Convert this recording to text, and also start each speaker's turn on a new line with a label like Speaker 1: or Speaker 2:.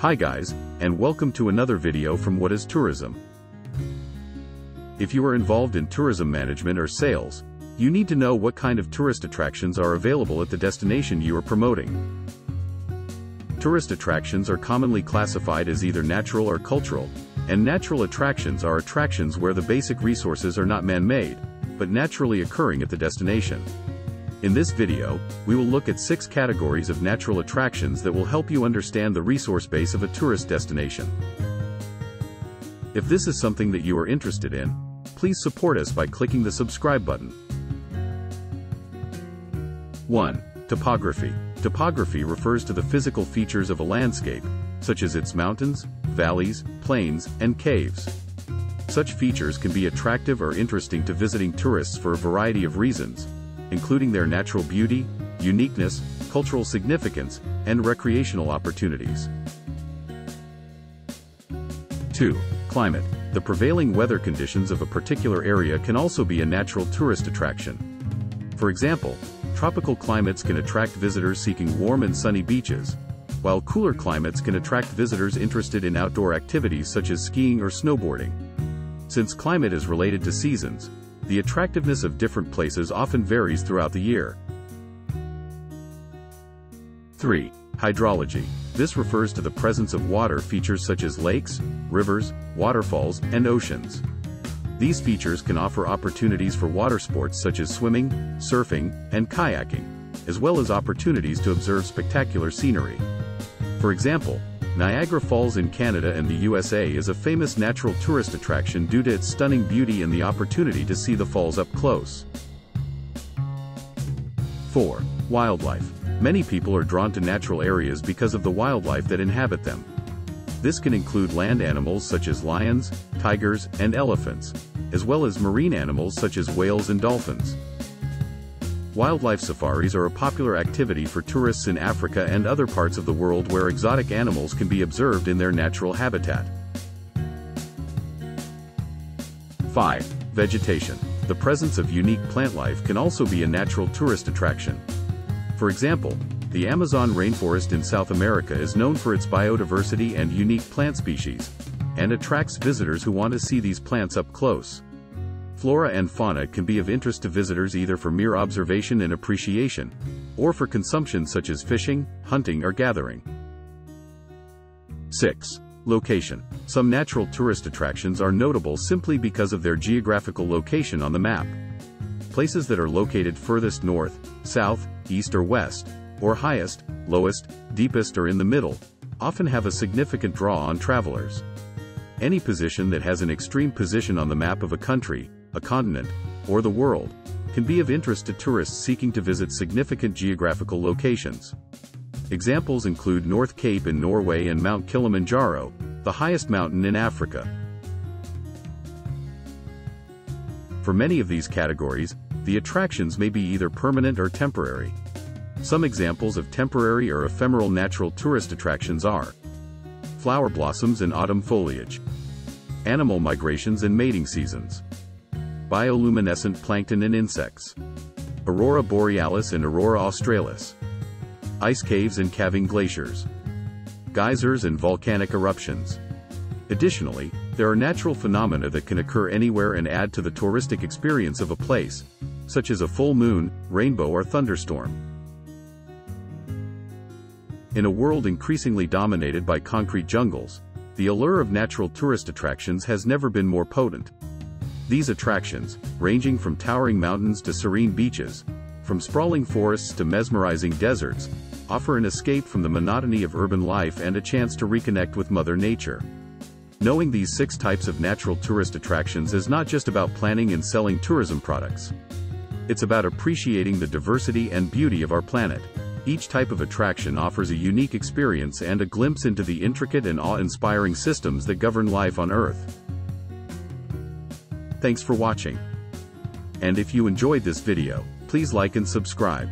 Speaker 1: Hi guys, and welcome to another video from What is Tourism. If you are involved in tourism management or sales, you need to know what kind of tourist attractions are available at the destination you are promoting. Tourist attractions are commonly classified as either natural or cultural, and natural attractions are attractions where the basic resources are not man-made, but naturally occurring at the destination. In this video, we will look at six categories of natural attractions that will help you understand the resource base of a tourist destination. If this is something that you are interested in, please support us by clicking the subscribe button. 1. Topography. Topography refers to the physical features of a landscape, such as its mountains, valleys, plains, and caves. Such features can be attractive or interesting to visiting tourists for a variety of reasons, including their natural beauty, uniqueness, cultural significance, and recreational opportunities. 2. Climate. The prevailing weather conditions of a particular area can also be a natural tourist attraction. For example, tropical climates can attract visitors seeking warm and sunny beaches, while cooler climates can attract visitors interested in outdoor activities such as skiing or snowboarding. Since climate is related to seasons, the attractiveness of different places often varies throughout the year. 3. Hydrology. This refers to the presence of water features such as lakes, rivers, waterfalls, and oceans. These features can offer opportunities for water sports such as swimming, surfing, and kayaking, as well as opportunities to observe spectacular scenery. For example, Niagara Falls in Canada and the USA is a famous natural tourist attraction due to its stunning beauty and the opportunity to see the falls up close. 4. Wildlife. Many people are drawn to natural areas because of the wildlife that inhabit them. This can include land animals such as lions, tigers, and elephants, as well as marine animals such as whales and dolphins. Wildlife safaris are a popular activity for tourists in Africa and other parts of the world where exotic animals can be observed in their natural habitat. 5. Vegetation. The presence of unique plant life can also be a natural tourist attraction. For example, the Amazon rainforest in South America is known for its biodiversity and unique plant species, and attracts visitors who want to see these plants up close. Flora and fauna can be of interest to visitors either for mere observation and appreciation, or for consumption such as fishing, hunting or gathering. 6. Location. Some natural tourist attractions are notable simply because of their geographical location on the map. Places that are located furthest north, south, east or west, or highest, lowest, deepest or in the middle, often have a significant draw on travelers. Any position that has an extreme position on the map of a country, a continent, or the world, can be of interest to tourists seeking to visit significant geographical locations. Examples include North Cape in Norway and Mount Kilimanjaro, the highest mountain in Africa. For many of these categories, the attractions may be either permanent or temporary. Some examples of temporary or ephemeral natural tourist attractions are flower blossoms in autumn foliage, animal migrations and mating seasons, bioluminescent plankton and insects. Aurora borealis and Aurora australis. Ice caves and calving glaciers. Geysers and volcanic eruptions. Additionally, there are natural phenomena that can occur anywhere and add to the touristic experience of a place, such as a full moon, rainbow or thunderstorm. In a world increasingly dominated by concrete jungles, the allure of natural tourist attractions has never been more potent. These attractions, ranging from towering mountains to serene beaches, from sprawling forests to mesmerizing deserts, offer an escape from the monotony of urban life and a chance to reconnect with Mother Nature. Knowing these six types of natural tourist attractions is not just about planning and selling tourism products. It's about appreciating the diversity and beauty of our planet. Each type of attraction offers a unique experience and a glimpse into the intricate and awe-inspiring systems that govern life on Earth. Thanks for watching. And if you enjoyed this video, please like and subscribe.